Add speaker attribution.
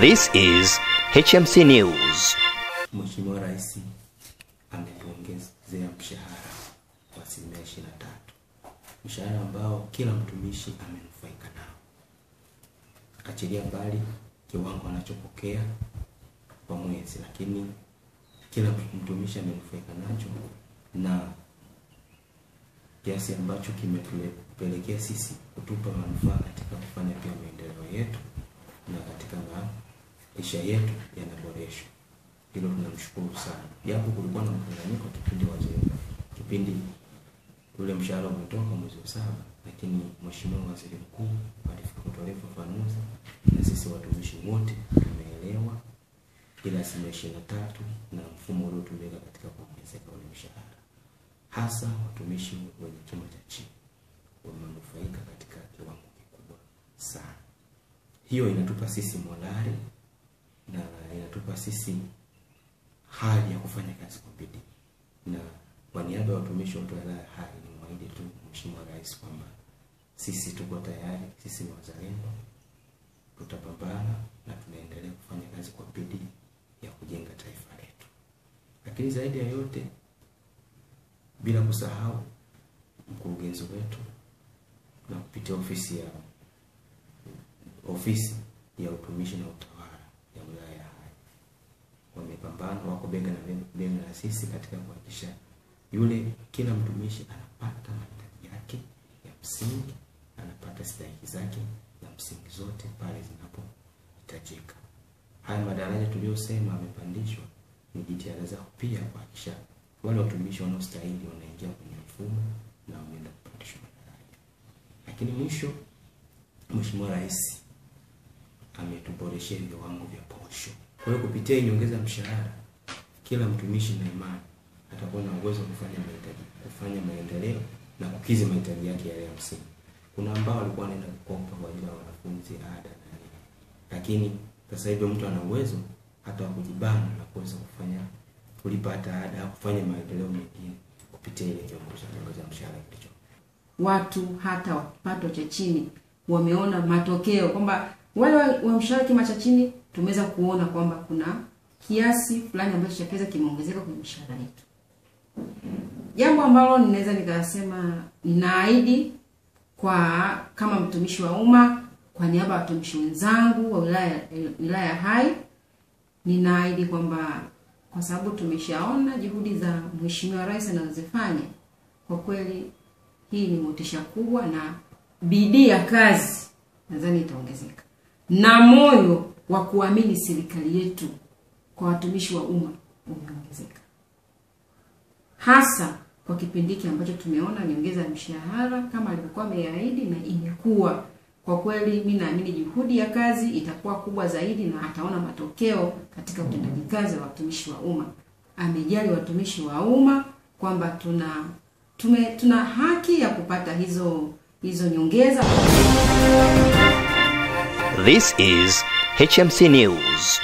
Speaker 1: This is HMC News.
Speaker 2: Mheshimiwa Rais ametuongezea mshahara kwa asilimia ishirini na tatu, mshahara ambao kila mtumishi amenufaika nao, achilia mbali kiwango anachopokea kwa mwezi, lakini kila mtumishi amenufaika nacho na kiasi ambacho kimetupelekea sisi kutupa manufaa katika kufanya pia maendeleo yetu na katika maisha yetu yanaboreshwa. Hilo tunamshukuru sana, japo kulikuwa na mkanganyiko kipindi waziri kipindi ule mshahara umetoka mwezi wa saba, lakini mheshimiwa waziri mkuu alifika kutolea ufafanuzi na sisi watumishi wote tumeelewa ila asilimia ishirini na tatu na mfumo uliotumika katika kuongezeka ule mshahara, hasa watumishi wenye kima cha chini wamenufaika katika kiwango kikubwa sana. Hiyo inatupa sisi morali inatupa sisi hali ya kufanya kazi kwa bidii, na kwa niaba ya watumishi wote wa wilaya ya Hai ni mwahidi tu Mheshimiwa Rais kwamba sisi tuko tayari, sisi ni wazalendo, tutapambana na tunaendelea kufanya kazi kwa bidii ya kujenga taifa letu, lakini zaidi ya yote bila kusahau mkurugenzi wetu na kupitia ofisi ya ofisi ya utumishi na utawala ya wilaya ya Hai wamepambana, wako bega na bega na sisi katika kuhakikisha yule kila mtumishi anapata mahitaji yake ya msingi, anapata stahiki zake za msingi zote pale zinapohitajika. Haya madaraja tuliyosema amepandishwa ni jitihada zao pia kuhakikisha wale watumishi wanaostahili wanaingia kwenye mfumo na wameenda kupandishwa madaraja. Lakini mwisho, Mheshimiwa Rais ametuboreshea viwango vya posho. Kwa hiyo kupitia nyongeza mshahara, kila mtumishi na imani atakuwa na uwezo wa kufanya mahitaji, kufanya maendeleo na kukizi mahitaji yake yale ya msingi. Kuna ambao walikuwa wanaenda kukopa kwa ajili ya wanafunzi ada na nini, lakini sasa hivi mtu ana uwezo hata wa kujibana na kuweza kufanya kulipa hata ada kufanya maendeleo mengine kupitia ile kiwango cha ya mshahara kilicho
Speaker 3: watu hata wa kipato cha chini wameona matokeo kwamba wale wa, wa mshahara kima cha chini tumeweza kuona kwamba kuna kiasi fulani ambacho cha pesa kimeongezeka kwenye mishahara yetu. Jambo ambalo ninaweza nikasema ninaahidi kwa kama mtumishi wa umma kwa niaba ya watumishi wenzangu wa wilaya ya Hai, ninaahidi kwamba kwa sababu tumeshaona juhudi za Mheshimiwa Rais anazozifanya, kwa kweli hii ni motisha kubwa na bidii ya kazi nadhani itaongezeka, na moyo wa kuamini serikali yetu kwa watumishi wa umma umeongezeka, hasa kwa kipindi hiki ambacho tumeona nyongeza ya mshahara kama alivyokuwa ameahidi na imekuwa kwa kweli. Mi naamini juhudi ya kazi itakuwa kubwa zaidi na ataona matokeo katika utendaji kazi wa watumishi wa umma. Amejali watumishi wa umma kwamba tuna tume, tuna haki ya kupata hizo hizo nyongeza.
Speaker 1: This is HMC News.